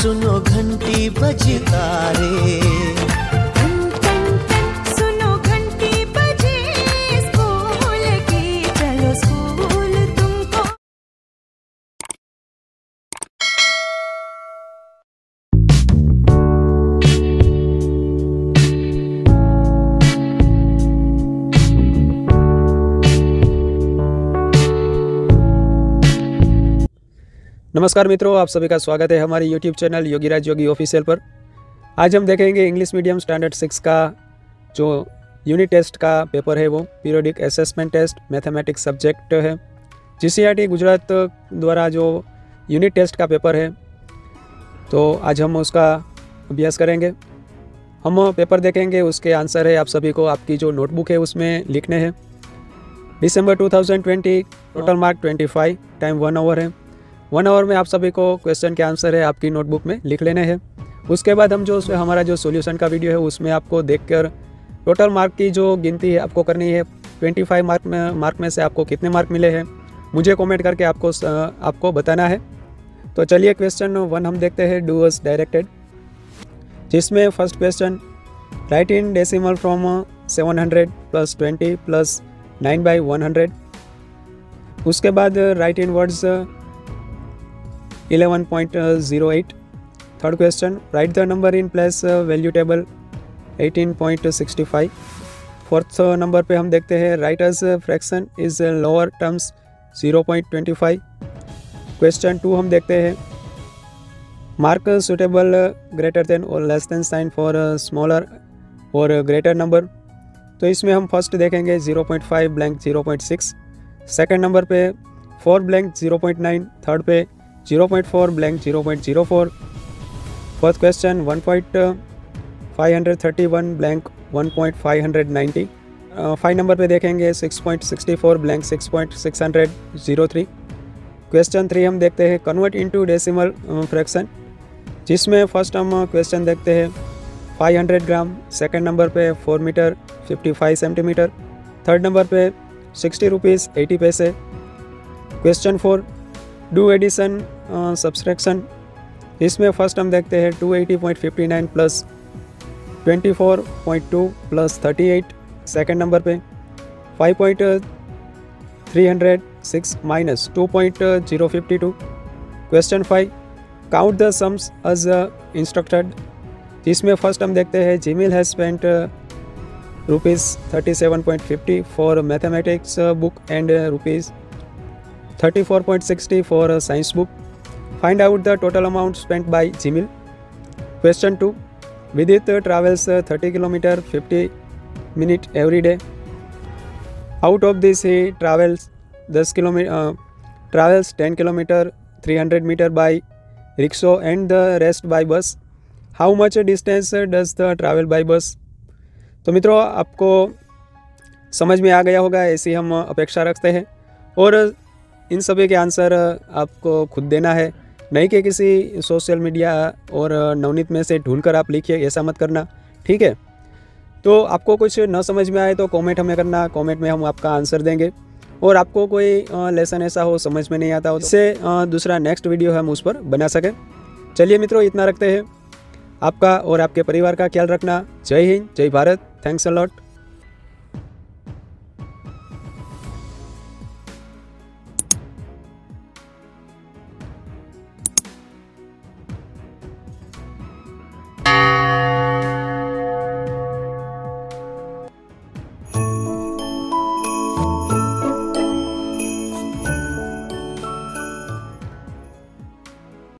सुनो घंटी बजता रे। नमस्कार मित्रों, आप सभी का स्वागत है हमारे YouTube channel Yogiraj Yogi official पर। आज हम देखेंगे इंग्लिश मीडियम स्टैंडर्ड सिक्स का जो यूनिट टेस्ट का पेपर है वो periodic assessment test mathematics subject है। जीसीआरटी गुजरात द्वारा जो यूनिट टेस्ट का पेपर है तो आज हम उसका अभ्यास करेंगे। हम पेपर देखेंगे, उसके आंसर है आप सभी को, आपकी जो नोटबुक है उसमें लिखने हैं। दिसंबर 2020 total mark 25 time one hour है। वन आवर में आप सभी को क्वेश्चन के आंसर है आपकी नोटबुक में, लिख लेने हैं। उसके बाद हम जो उसमें हमारा जो सॉल्यूशन का वीडियो है, उसमें आपको देखकर टोटल मार्क की जो गिनती है आपको करनी है 25 मार्क में मार्क में से आपको कितने मार्क मिले हैं, मुझे कमेंट करके आपको आपको बताना है। तो चलिए क्वेश्चन वन हम देखते हैं डू अस डायरेक्टेड जिसमें first question write in decimal from 700 plus twenty plus nine by one hundred उसके बाद write in words 11.08 third question write the number in place uh, value table 18.65 fourth number पे हम देखते हैं write as fraction is lower terms 0.25 question two हम देखते हैं mark suitable greater than or less than sign for smaller or greater number तो इसमें हम फ़र्स्ट देखेंगे 0.5 ब्लैंक 0.6 सेकंड नंबर पे फोर ब्लैंक 0.9 थर्ड पे 0.4 blank 0.04 fourth question 1.531 blank 1.590 five hundred thirty one blank one point five hundred ninety five number पे देखेंगे 6.64 blank 6.603 question three हम देखते हैं कन्वर्ट इनटू डेसिमल फ्रैक्शन जिसमें फ़र्स्ट हम क्वेश्चन देखते हैं 500 ग्राम सेकंड नंबर पे 4 मीटर 55 सेंटीमीटर थर्ड नंबर पे 60 रुपीज़ एटी पैसे question four do addition subtraction इसमेमें first हम देखते हैं 280.59 प्लस 24.2 प्लस 38 सेकंड नंबर पे 5.306 minus 2.052 question five count the sums as instructed जिसमें फ़र्स्ट हम देखते हैं Gmail has spent rupees thirty seven point fifty for mathematics book and rupees 34.60 for a science book. Find out the total amount spent by Gmail. Question 2. Vidit uh, travels uh, 30 km 50 minute every day. Out of this he travels 10 km uh, travels 10 km 300 meter by rickshaw and the rest by bus. How much distance uh, does the travel by bus? तो मित्रों आपको समझ में आ गया होगा ऐसी हम अपेक्षा रखते हैं और इन सभी के आंसर आपको खुद देना है नहीं कि किसी सोशल मीडिया और नवनीत में से ढूंढकर आप लिखिए ऐसा मत करना ठीक है? तो आपको कुछ न समझ में आए तो कमेंट हमें करना कमेंट में हम आपका आंसर देंगे। और आपको कोई लेसन ऐसा हो समझ में नहीं आता हो इससे अ, दूसरा नेक्स्ट वीडियो हम उस पर बना सकें। चलिए मित्रों इतना रखते हैं। आपका और आपके परिवार का ख्याल रखना। जय हिंद जय भारत। Thanks a lot